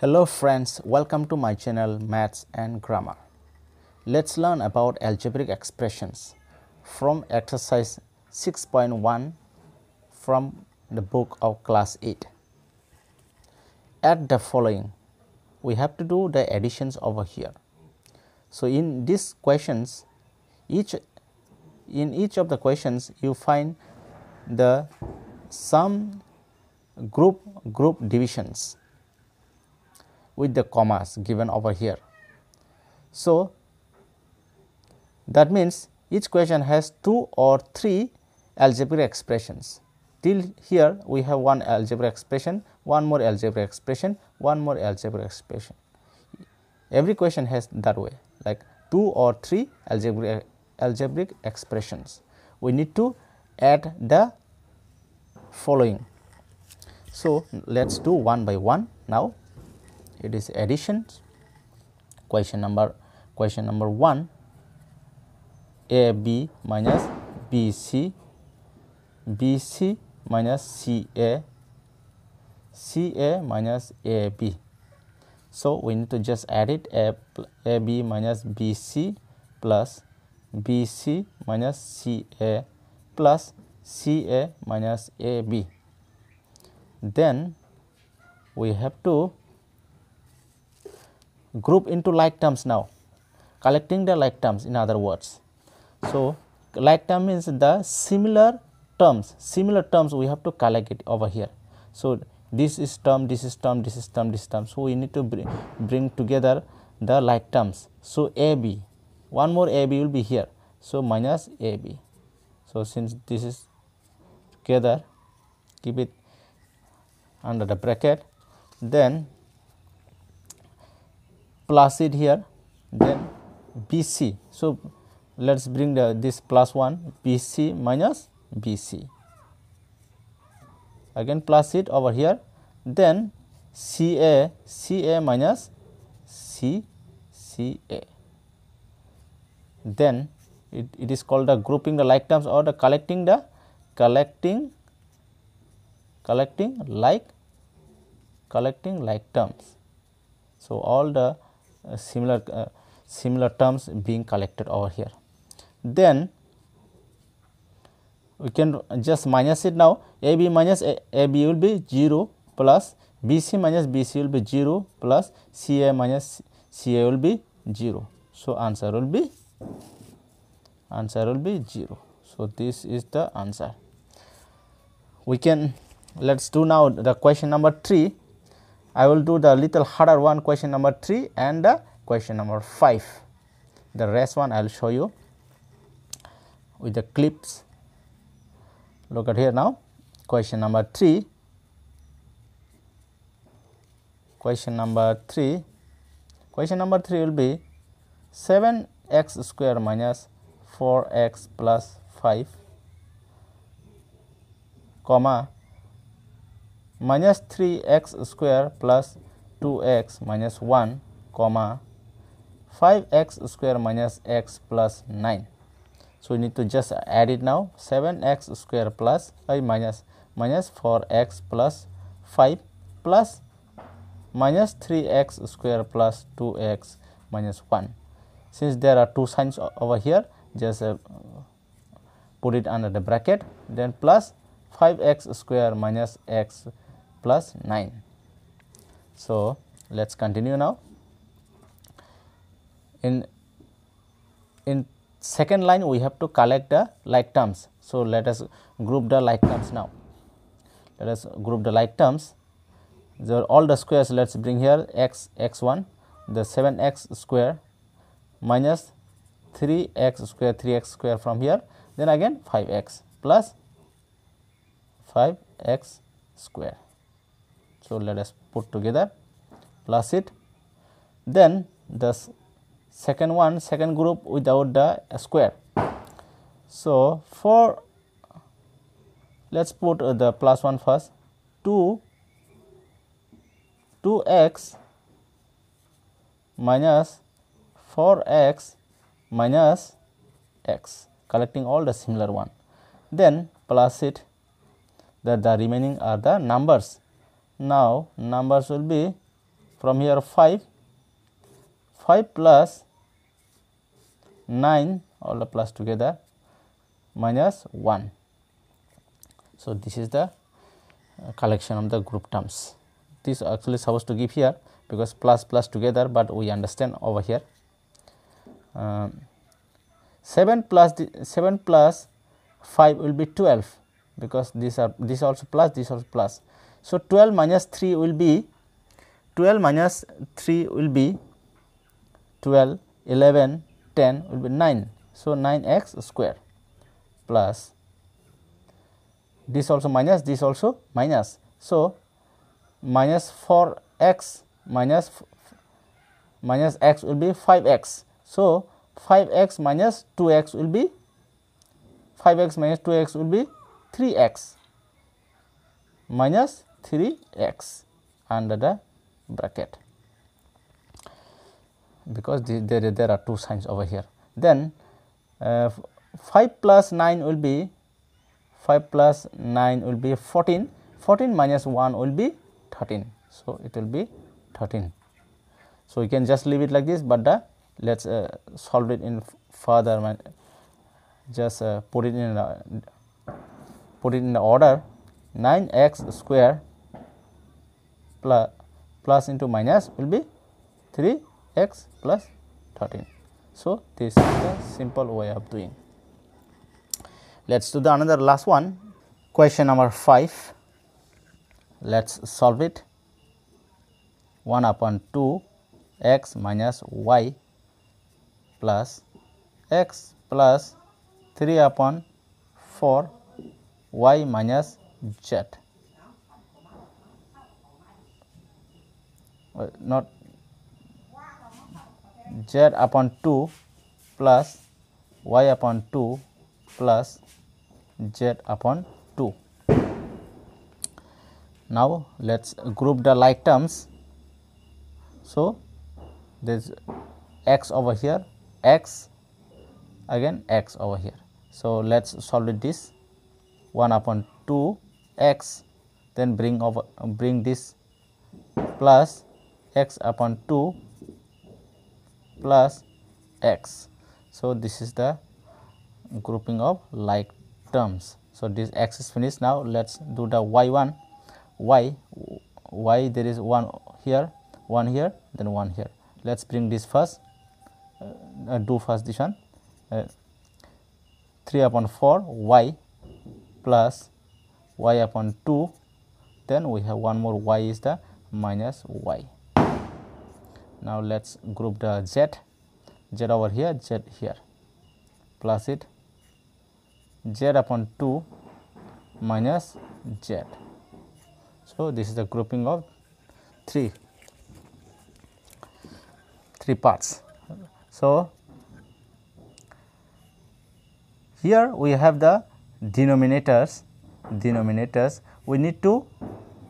Hello friends, welcome to my channel Maths and Grammar. Let's learn about algebraic expressions from exercise 6.1 from the book of class 8. Add the following. We have to do the additions over here. So in these questions, each in each of the questions you find the sum group group divisions with the commas given over here. So, that means each question has two or three algebraic expressions. Till here we have one algebraic expression, one more algebraic expression, one more algebraic expression. Every question has that way like two or three algebraic, algebraic expressions. We need to add the following. So, let us do one by one now it is addition question number question number 1 a b minus b c. B c minus c a. C a minus a b. So we need to just add it. A, a b minus b c plus b c minus c a plus c a minus a b. Then we have to group into like terms now collecting the like terms in other words. So, like term means the similar terms similar terms we have to collect it over here. So, this is term this is term this is term this term. So, we need to bring, bring together the like terms. So, a b one more a b will be here. So, minus a b. So, since this is together keep it under the bracket then plus it here then BC. So, let us bring the this plus 1 BC minus BC again plus it over here then CA CA minus C CA then it, it is called the grouping the like terms or the collecting the collecting collecting like collecting like terms. So, all the similar uh, similar terms being collected over here. Then we can just minus it now a b minus a, a b will be 0 plus b c minus b c will be 0 plus c a minus c a will be 0. So, answer will be answer will be 0. So, this is the answer. We can let us do now the question number 3 I will do the little harder one question number 3 and the question number 5. The rest one I will show you with the clips. Look at here now question number 3. Question number 3. Question number 3 will be 7 x square minus 4 x plus 5 comma minus 3 x square plus 2 x minus 1 comma 5 x square minus x plus 9. So, we need to just add it now 7 x square plus I minus minus 4 x plus 5 plus minus 3 x square plus 2 x minus 1. Since there are two signs over here just uh, put it under the bracket then plus 5 x square minus x plus 9. So, let us continue now. In, in second line we have to collect the like terms. So, let us group the like terms now. Let us group the like terms. The, all the squares let us bring here x x 1 the 7 x square minus 3 x square 3 x square from here then again 5 x plus 5 x square. So, let us put together plus it. Then the second one second group without the square. So, for let us put uh, the plus 1 first. 2 2 x minus 4 x minus x collecting all the similar one. Then plus it. That the remaining are the numbers now, numbers will be from here 5 5 plus 9 all the plus together minus 1. So, this is the uh, collection of the group terms. This actually supposed to give here because plus plus together, but we understand over here. Um, 7 plus 7 plus 5 will be 12 because these are this also plus this also plus. So, 12 minus 3 will be 12 minus 3 will be 12 11 10 will be 9. So, 9 x square plus this also minus this also minus. So, minus 4 x minus minus x will be 5 x. So, 5 x minus 2 x will be 5 x minus 2 x will be 3 x minus 3 x under the bracket because the, there, there are two signs over here. Then uh, 5 plus 9 will be 5 plus 9 will be 14, 14 minus 1 will be 13. So, it will be 13. So, we can just leave it like this, but let us uh, solve it in further just uh, put it in put it in the order 9 x square plus plus into minus will be 3 x plus 13. So, this is the simple way of doing. Let us do the another last one question number 5. Let us solve it 1 upon 2 x minus y plus x plus 3 upon 4 y minus z. Uh, not z upon 2 plus y upon 2 plus z upon 2. Now, let us group the like terms. So, there is x over here, x again x over here. So, let us solve this 1 upon 2 x then bring over bring this plus x upon 2 plus x. So, this is the grouping of like terms. So, this x is finished. Now let us do the y 1 y y there is one here one here then one here. Let us bring this first. Uh, do first this one. Uh, 3 upon 4 y plus y upon 2 then we have one more. Y is the minus y. Now, let us group the z, z over here, z here plus it z upon 2 minus z. So, this is the grouping of 3, 3 parts. So, here we have the denominators, denominators we need to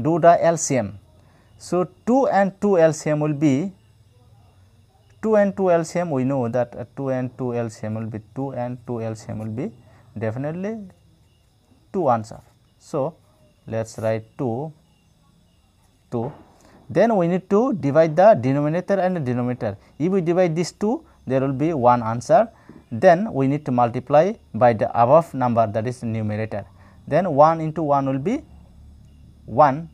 do the LCM. So, 2 and 2 LCM will be 2 and 2 LCM we know that uh, 2 and 2 LCM will be 2 and 2 LCM will be definitely 2 answer. So, let us write 2 2 then we need to divide the denominator and the denominator. If we divide these two there will be one answer then we need to multiply by the above number that is numerator then 1 into 1 will be 1.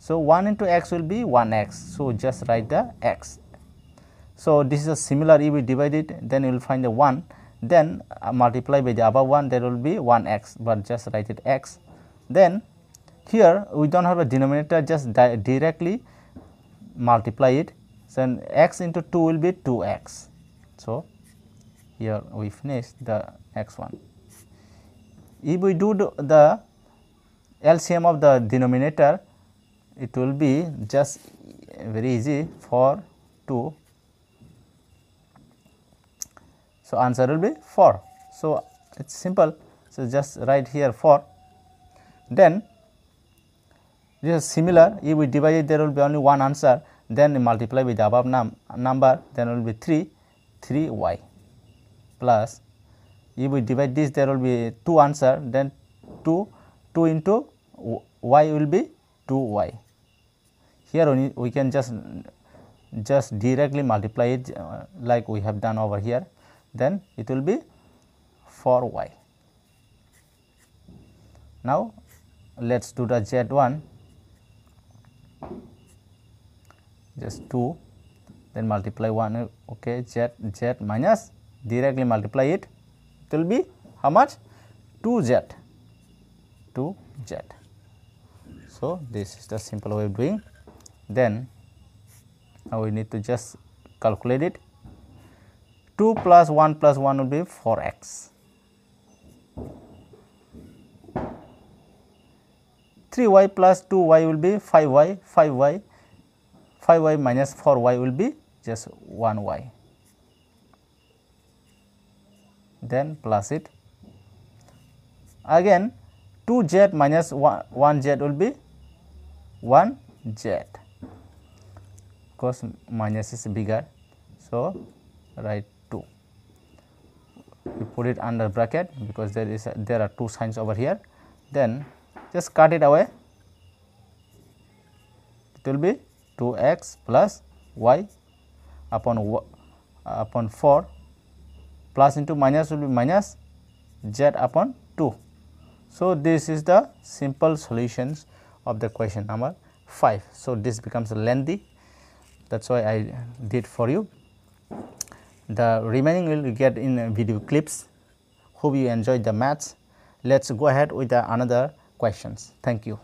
So, 1 into x will be 1 x. So, just write the x so, this is a similar if we divide it then you will find the 1 then uh, multiply by the above one there will be 1 x, but just write it x. Then here we do not have a denominator just di directly multiply it. So, x into 2 will be 2 x. So, here we finish the x 1. If we do the, the LCM of the denominator it will be just very easy for 2 so, answer will be 4. So, it is simple. So, just write here 4. Then this is similar if we divide it there will be only one answer then multiply with the above num number then it will be 3 3 y plus if we divide this there will be 2 answer then 2 2 into y will be 2 y. here only we can just just directly multiply it uh, like we have done over here then it will be 4y. Now, let us do the z 1 just 2 then multiply 1 okay z z minus directly multiply it. It will be how much? 2 z 2 z. So, this is the simple way of doing. Then now we need to just calculate it 2 plus 1 plus 1 will be 4 x. 3y plus 2y will be 5y 5y 5y minus 4y will be just 1y then plus it. Again 2z minus 1, z will be 1z because minus is bigger. So write 2 we put it under bracket because there is a, there are two signs over here then just cut it away it will be 2x plus y upon upon 4 plus into minus will be minus z upon 2. So, this is the simple solutions of the question number 5. So, this becomes lengthy that is why I did for you. The remaining will get in video clips. Hope you enjoyed the maths. Let us go ahead with the another questions. Thank you.